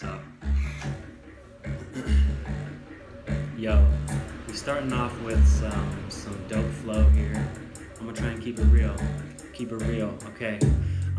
Yo, we're starting off with some, some dope flow here. I'm gonna try and keep it real. Keep it real, okay?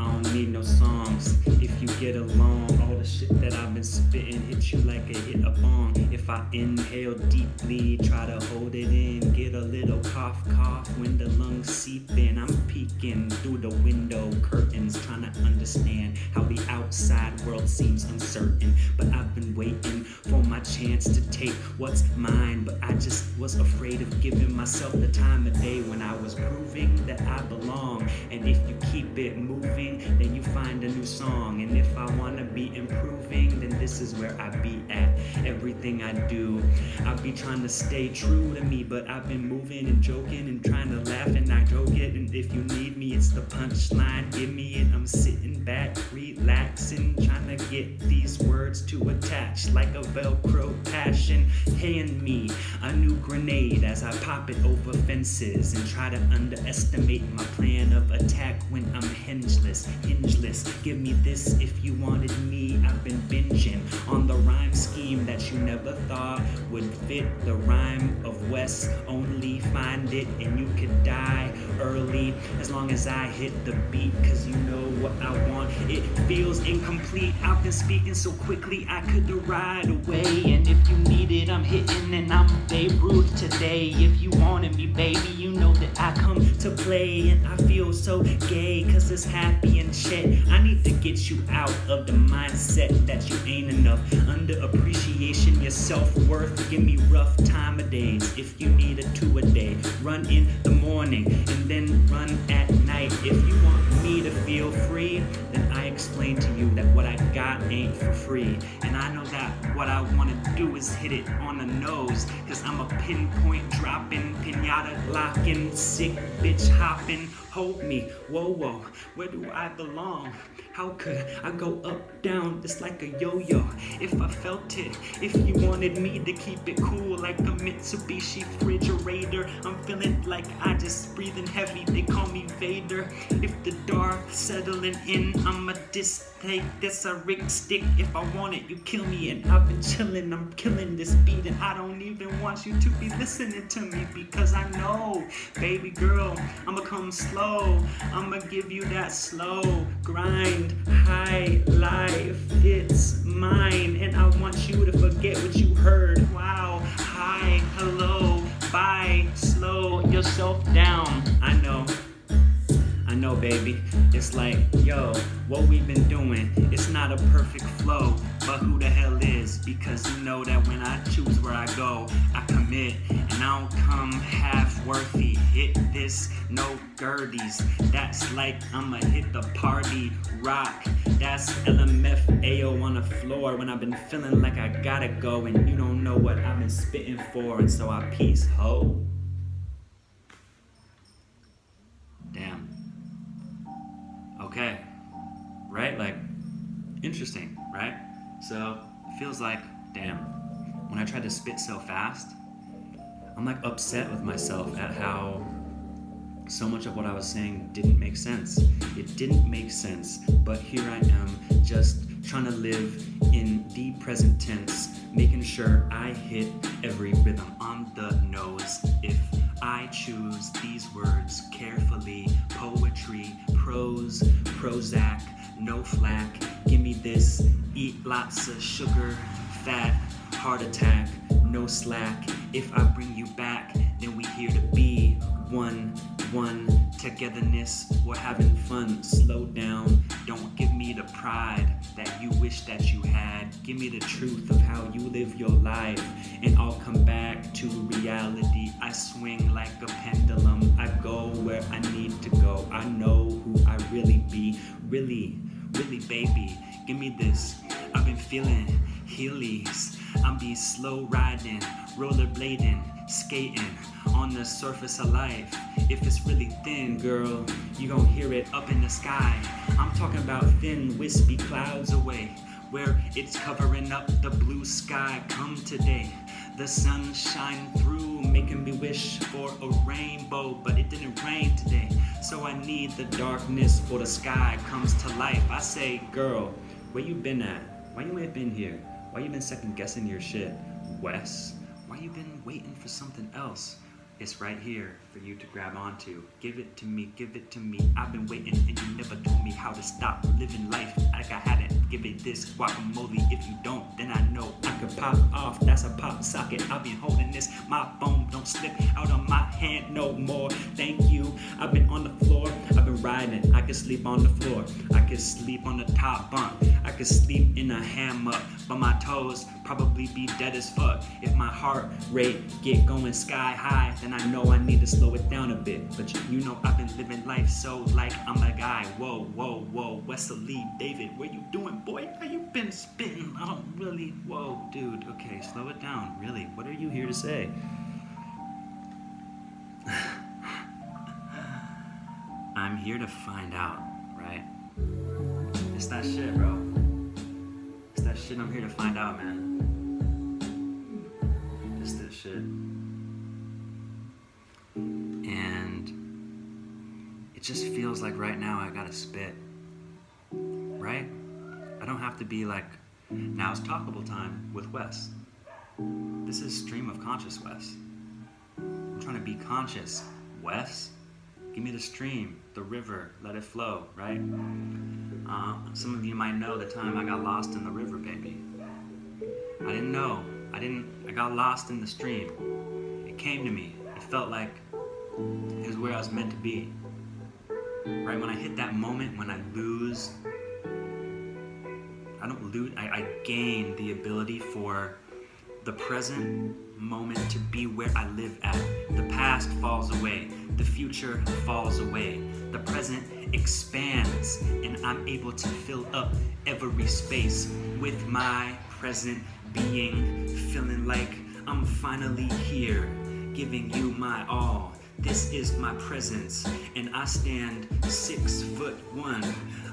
I don't need no songs. If you get along, all the shit that I've been spitting hit you like a hit a bong. If I inhale deeply, try to hold it in, get a little cough, cough when the lungs seep in. I'm peeking through the window curtains, trying to understand how the outside world seems uncertain. But I've been waiting for my chance to take what's mine. But I just was afraid of giving myself the time of day when I was proving that I belong. And if you keep it moving, then you find a new song. And if I wanna be improving, then this is where I be at. Everything I do, I be trying to stay true to me, but I've been moving and joking and trying to laugh and I joke it. And if you need me, it's the punchline. Give me it. I'm sitting back, relaxing, trying to get these words to attach like a Velcro passion. Hand me a new grenade as I pop it over fences and try to underestimate my plan of attack when I'm hingeless, hingeless. Give me this if you wanted me. I've been binging on the rhyme scheme that you never thought would fit the rhyme of West. Only find it and you could die as long as I hit the beat. Cause you know what I want. It feels incomplete. I've been speaking so quickly I could ride away. And if you need it, I'm hitting and I'm Babe Ruth today. If you wanted me, baby, you know that I come to play. And I feel so gay cause it's happy and shit. I need to get you out of the mindset that you ain't enough. Under appreciation, your self worth. Give me rough time of days. If you need a two a day, run in the morning then run at night. If you want me to feel free, then I explain to you that what I got ain't for free. And I know that what I wanna do is hit it on the nose. Cause I'm a pinpoint dropping, pinata locking, sick bitch hopping. Hold me, whoa, whoa, where do I belong? How could I go up, down, just like a yo-yo? If I felt it, if you wanted me to keep it cool like a Mitsubishi refrigerator, I'm feeling like I just breathing heavy. They call me Vader. If the Darth settling in, I'm a dis take this a rig stick. If I want it, you kill me. And I've been chilling, I'm killing this beat, and I don't even want you to be listening to me because I know, baby girl, I'ma come slow. I'ma give you that slow grind, high life. It's mine, and I want you to forget what you baby. It's like, yo, what we've been doing, it's not a perfect flow, but who the hell is? Because you know that when I choose where I go, I commit, and I don't come half worthy. Hit this, no girdies. That's like I'ma hit the party rock. That's LMFAO on the floor when I've been feeling like I gotta go, and you don't know what I've been spitting for, and so I peace, ho. Okay. Right? Like, interesting, right? So, it feels like, damn, when I tried to spit so fast, I'm like upset with myself at how so much of what I was saying didn't make sense. It didn't make sense, but here I am just trying to live in the present tense, making sure I hit every rhythm on the nose. If I choose these words carefully, poetry, prose, Prozac, no flack, give me this, eat lots of sugar, fat, heart attack, no slack. If I bring you back, then we here to be one, one, togetherness, we're having fun. Slow down, don't give me the pride wish that you had. Give me the truth of how you live your life, and I'll come back to reality. I swing like a pendulum, I go where I need to go. I know who I really be, really, really, baby. Give me this. I've been feeling Heelys. I'm be slow riding, rollerblading, skating on the surface of life. If it's really thin, girl, you gon' hear it up in the sky. I'm talking about thin, wispy clouds away, where it's covering up the blue sky. Come today, the sun shine through, making me wish for a rainbow, but it didn't rain today. So I need the darkness for the sky comes to life. I say, girl, where you been at? Why you ain't been here? Why you been second guessing your shit? Wes, why you been waiting for something else? It's right here for you to grab onto. Give it to me, give it to me. I've been waiting and you never told me how to stop living life like I hadn't. Give it this guacamole. If you don't, then I know I could pop off. That's a pop socket. I've been holding this. My phone don't slip out of my hand no more. Thank you. I've been on the floor. I've been riding. I could sleep on the floor. I could sleep on the top bunk. I could sleep in a hammock. But my toes probably be dead as fuck. If my heart rate get going sky high, then I know I need to slow it down a bit. But you know I've been living life so like I'm a guy. Whoa, whoa, whoa. Wesley David, where you doing, boy? How you been spitting? I don't really. Whoa, dude. Okay, slow it down. Really, what are you here to say? I'm here to find out, right? It's that shit, bro. Shit I'm here to find out, man. It's that shit. And it just feels like right now I gotta spit. Right? I don't have to be like, now it's talkable time with Wes. This is stream of conscious Wes. I'm trying to be conscious. Wes, give me the stream, the river, let it flow, right? Uh, some of you might know the time I got lost in the river, baby. I didn't know. I didn't, I got lost in the stream. It came to me. It felt like it was where I was meant to be. Right? When I hit that moment, when I lose, I don't lose, I, I gain the ability for the present moment to be where I live at. The past falls away, the future falls away, the present expands, and I'm able to fill up every space with my present being, feeling like I'm finally here, giving you my all. This is my presence, and I stand six foot one.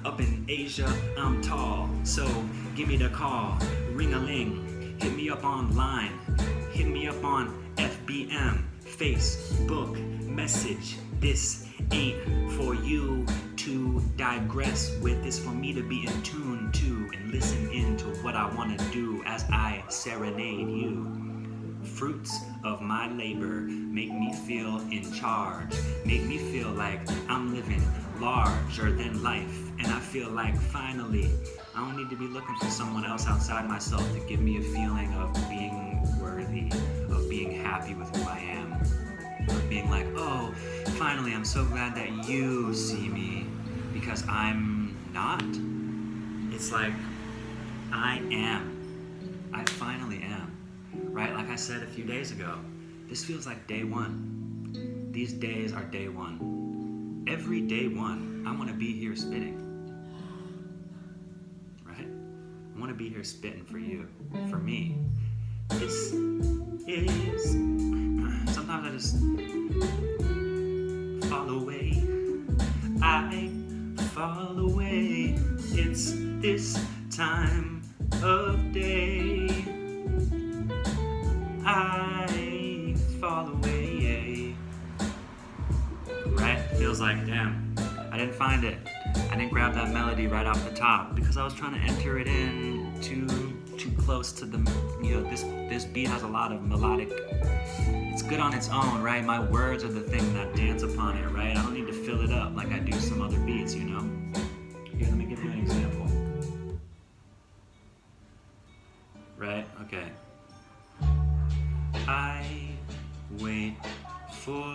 Up in Asia, I'm tall, so give me the call. Ring a ling, hit me up online, hit me up on FBM, Facebook, message. This ain't for you to digress with, it's for me to be in tune to and listen into what I want to do as I serenade you. Fruits of my labor make me feel in charge, make me feel like I'm living larger than life. And I feel like finally, I don't need to be looking for someone else outside myself to give me a feeling of being worthy, of being happy with who I am, of being like, oh, finally, I'm so glad that you see me because I'm not. It's like, I am. I finally am right? Like I said a few days ago, this feels like day one. These days are day one. Every day one, I want to be here spitting. I want to be here spitting for you, for me. This is. Sometimes I just fall away. I fall away. It's this time of day. I fall away. Right? Feels like, damn, I didn't find it. I didn't grab that melody right off the top because I was trying to enter it in too too close to the you know this this beat has a lot of melodic it's good on its own right? My words are the thing that dance upon it right? I don't need to fill it up like i do some other beats you know? Here let me give you an example. Right? Okay. I wait for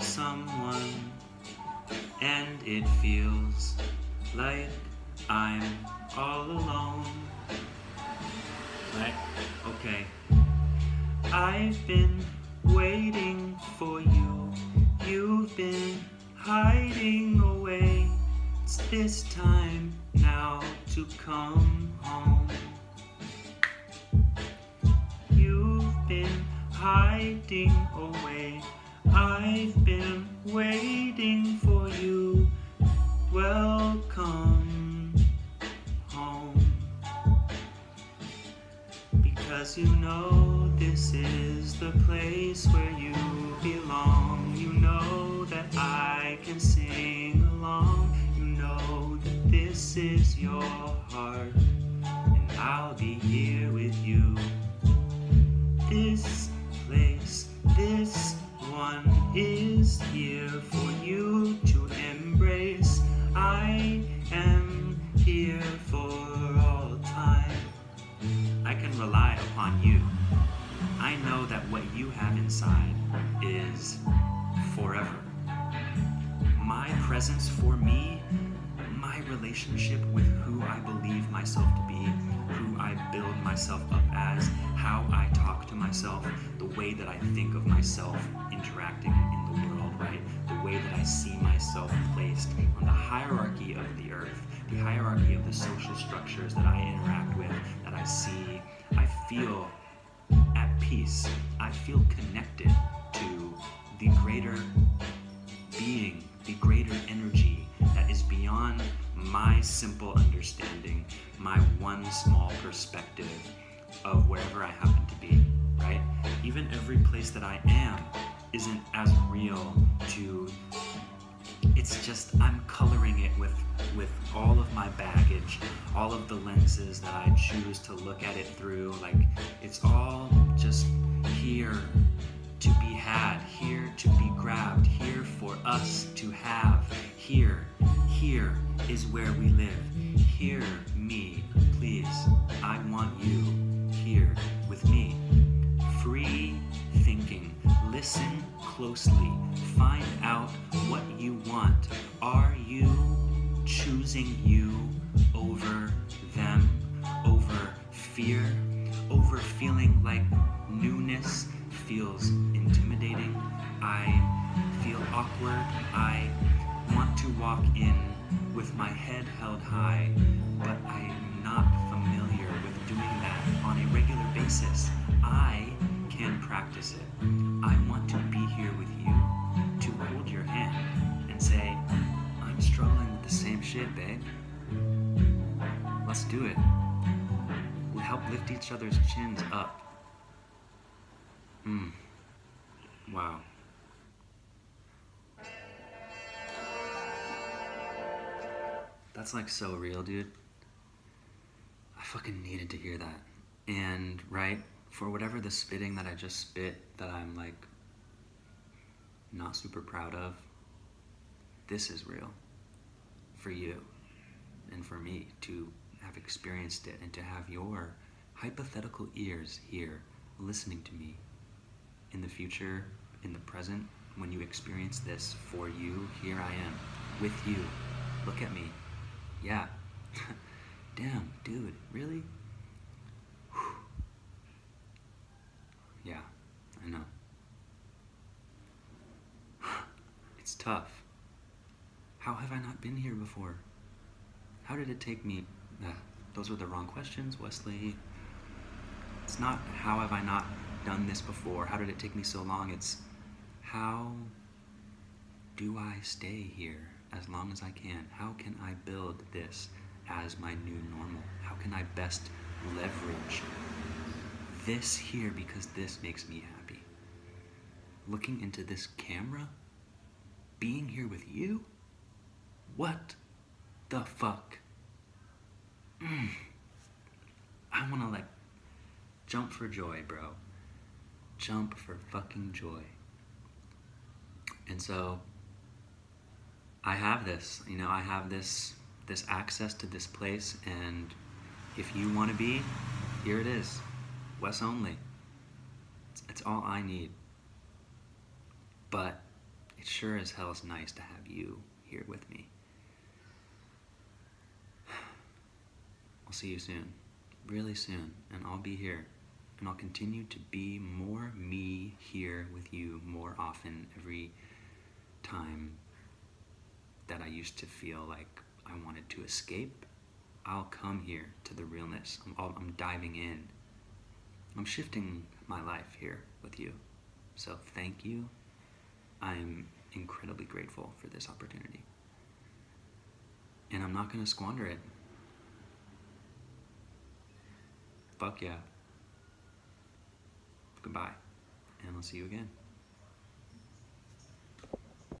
someone and it feels like I'm all alone. Right? Okay. I've been waiting for you. You've been hiding away. It's this time now to come home. You've been hiding away. I've been waiting for you. Welcome Cause you know this is the place where you belong. You know that I can sing along. You know that this is your heart. And I'll be here with you. This place, this one is here. Upon you. I know that what you have inside is forever. My presence for me, my relationship with who I believe myself to be, who I build myself up as, how I talk to myself, the way that I think of myself interacting in the world, right? Way that I see myself placed on the hierarchy of the earth, the hierarchy of the social structures that I interact with, that I see, I feel at peace. I feel connected to the greater being, the greater energy that is beyond my simple understanding, my one small perspective of wherever I happen to be, right? Even every place that I am isn't as real to it's just I'm coloring it with with all of my baggage, all of the lenses that I choose to look at it through. Like it's all just here to be had, here to be grabbed, here for us to have. Here, here is where we live. Hear me, please. I want you here with me. Listen closely. Find out what you want. Are you choosing you shit, babe. Let's do it. We'll help lift each other's chins up. Hmm. Wow. That's like so real, dude. I fucking needed to hear that. And, right, for whatever the spitting that I just spit that I'm like not super proud of, this is real for you and for me to have experienced it and to have your hypothetical ears here listening to me in the future, in the present, when you experience this for you, here I am with you. Look at me. Yeah. Damn, dude, really? Whew. Yeah, I know. It's tough. How have I not been here before? How did it take me? Uh, those were the wrong questions, Wesley. It's not how have I not done this before? How did it take me so long? It's how do I stay here as long as I can? How can I build this as my new normal? How can I best leverage this here because this makes me happy? Looking into this camera, being here with you? What the fuck? Mm. I wanna like jump for joy, bro. Jump for fucking joy. And so I have this, you know, I have this this access to this place and if you want to be, here it is. Wes only. It's, it's all I need. But it sure as hell is nice to have you here with me. I'll see you soon. Really soon. And I'll be here. And I'll continue to be more me here with you more often every time that I used to feel like I wanted to escape. I'll come here to the realness. I'm, I'm diving in. I'm shifting my life here with you. So thank you. I'm incredibly grateful for this opportunity. And I'm not going to squander it. Fuck yeah. Goodbye. And I'll see you again.